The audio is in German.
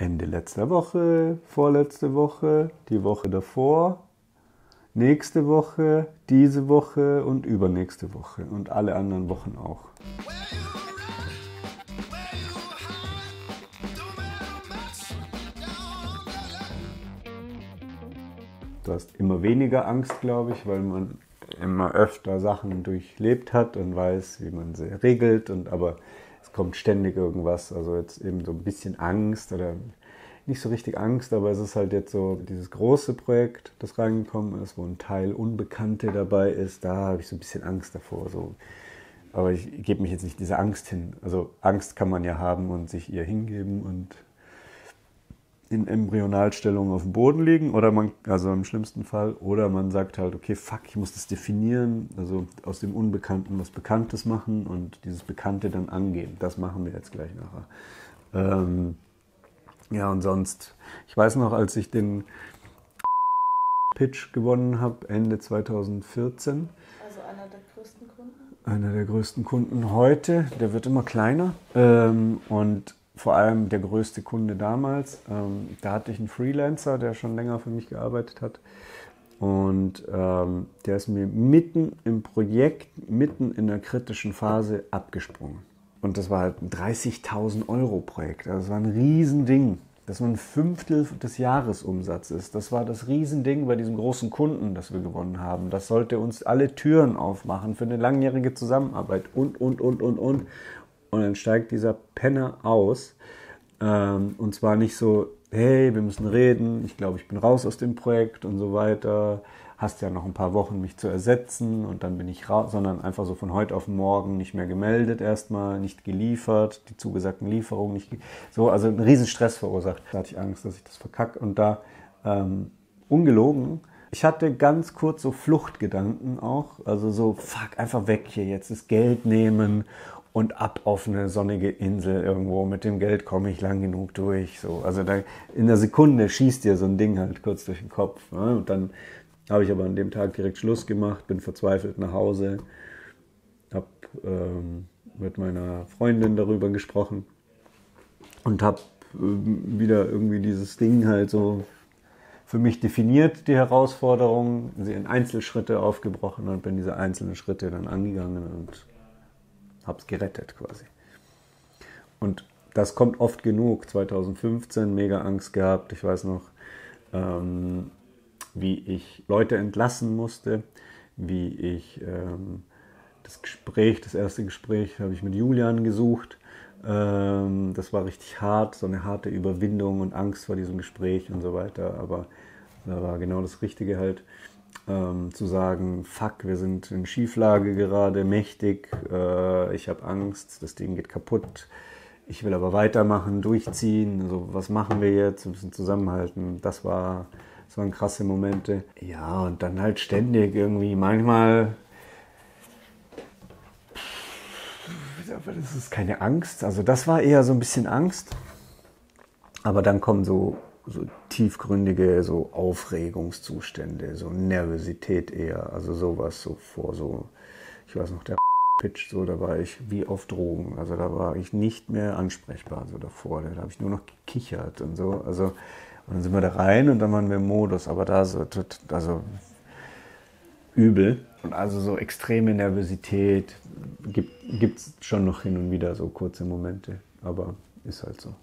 Ende letzter Woche, vorletzte Woche, die Woche davor, nächste Woche, diese Woche und übernächste Woche und alle anderen Wochen auch. Du hast immer weniger Angst, glaube ich, weil man immer öfter Sachen durchlebt hat und weiß, wie man sie regelt. Und aber es kommt ständig irgendwas. Also jetzt eben so ein bisschen Angst oder nicht so richtig Angst, aber es ist halt jetzt so dieses große Projekt, das reingekommen ist, wo ein Teil Unbekannte dabei ist. Da habe ich so ein bisschen Angst davor. So. Aber ich gebe mich jetzt nicht dieser Angst hin. Also Angst kann man ja haben und sich ihr hingeben und in Embryonalstellung auf dem Boden liegen oder man, also im schlimmsten Fall, oder man sagt halt, okay, fuck, ich muss das definieren, also aus dem Unbekannten was Bekanntes machen und dieses Bekannte dann angehen. Das machen wir jetzt gleich nachher. Ähm, ja, und sonst, ich weiß noch, als ich den Pitch gewonnen habe, Ende 2014. Also einer der größten Kunden? Einer der größten Kunden heute, der wird immer kleiner. Ähm, und vor allem der größte Kunde damals. Ähm, da hatte ich einen Freelancer, der schon länger für mich gearbeitet hat. Und ähm, der ist mir mitten im Projekt, mitten in der kritischen Phase abgesprungen. Und das war halt ein 30.000 Euro Projekt. Also das war ein Riesending. Das war ein Fünftel des Jahresumsatzes. Das war das Riesending bei diesem großen Kunden, das wir gewonnen haben. Das sollte uns alle Türen aufmachen für eine langjährige Zusammenarbeit und, und, und, und, und. Und dann steigt dieser Penner aus. Ähm, und zwar nicht so, hey, wir müssen reden, ich glaube, ich bin raus aus dem Projekt und so weiter. Hast ja noch ein paar Wochen, mich zu ersetzen und dann bin ich raus, sondern einfach so von heute auf morgen nicht mehr gemeldet erstmal, nicht geliefert, die zugesagten Lieferungen nicht, so, also einen riesen Stress verursacht. Da hatte ich Angst, dass ich das verkacke und da, ähm, ungelogen, ich hatte ganz kurz so Fluchtgedanken auch, also so, fuck, einfach weg hier, jetzt das Geld nehmen und ab auf eine sonnige Insel irgendwo. Mit dem Geld komme ich lang genug durch. So. Also da, in einer Sekunde schießt dir so ein Ding halt kurz durch den Kopf. Ne? Und dann habe ich aber an dem Tag direkt Schluss gemacht, bin verzweifelt nach Hause, habe ähm, mit meiner Freundin darüber gesprochen und habe äh, wieder irgendwie dieses Ding halt so für mich definiert, die Herausforderung, sie in Einzelschritte aufgebrochen und bin diese einzelnen Schritte dann angegangen und habe es gerettet quasi. Und das kommt oft genug. 2015 mega Angst gehabt. Ich weiß noch, ähm, wie ich Leute entlassen musste, wie ich ähm, das Gespräch, das erste Gespräch habe ich mit Julian gesucht. Ähm, das war richtig hart, so eine harte Überwindung und Angst vor diesem Gespräch und so weiter. Aber da war genau das Richtige halt ähm, zu sagen, fuck, wir sind in Schieflage gerade, mächtig, äh, ich habe Angst, das Ding geht kaputt, ich will aber weitermachen, durchziehen, also was machen wir jetzt, ein bisschen zusammenhalten, das war, das waren krasse Momente. Ja, und dann halt ständig irgendwie, manchmal, das ist keine Angst, also das war eher so ein bisschen Angst, aber dann kommen so so tiefgründige so Aufregungszustände, so Nervosität eher, also sowas so vor so, ich weiß noch, der Pitch, so, da war ich wie auf Drogen, also da war ich nicht mehr ansprechbar, so davor, da habe ich nur noch gekichert und so, also und dann sind wir da rein und dann waren wir im Modus, aber da so, also übel. Und also so extreme Nervosität gibt es schon noch hin und wieder so kurze Momente, aber ist halt so.